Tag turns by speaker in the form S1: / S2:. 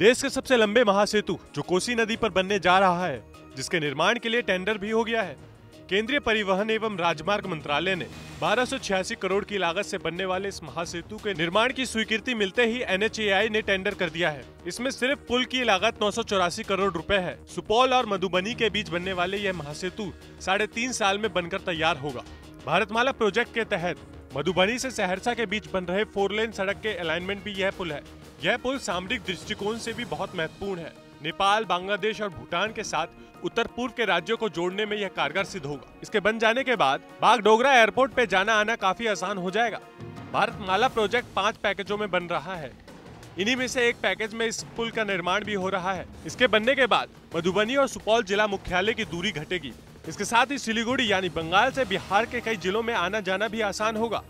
S1: देश के सबसे लंबे महासेतु, जो कोसी नदी पर बनने जा रहा है, जिसके निर्माण के लिए टेंडर भी हो गया है। केंद्रीय परिवहन एवं राजमार्ग मंत्रालय ने बारह करोड़ की लागत से बनने वाले इस महासेतु के निर्माण की स्वीकृति मिलते ही एनएचएआई ने टेंडर कर दिया है। इसमें सिर्फ़ पुल की लागत नौ सौ चौरासी करोड़ रुपए है। सुपौल और मधुबनी के बीच बनने वाले यह महासेतु साढ़े तीन साल में बनकर तैयार होगा। भारतमाला प्रोजेक्ट के तहत मधुबनी से सहरसा के बीच बन रहे फोर लेन सड़क के अलाइनमेंट भी यह पुल है। यह पुल सामरिक दृष्टिकोण से भी बहुत महत्वपूर्ण है। नेपाल, बांग्लादेश और भूटान के साथ उत्तर पूर्व के राज्यों को जोड़ने में यह कारगर सिद्ध होगा। इसके बन जाने के बाद बागडोगरा एयरपोर्ट पे जाना आना काफ़ी आसान हो जाएगा। भारतमाला प्रोजेक्ट पाँच पैकेजों में बन रहा है। इन्हीं में से एक पैकेज में इस पुल का निर्माण भी हो रहा है। इसके बनने के बाद मधुबनी और सुपौल जिला मुख्यालय की दूरी घटेगी। इसके साथ ही सिलीगुड़ी यानी बंगाल से बिहार के कई जिलों में आना जाना भी आसान होगा।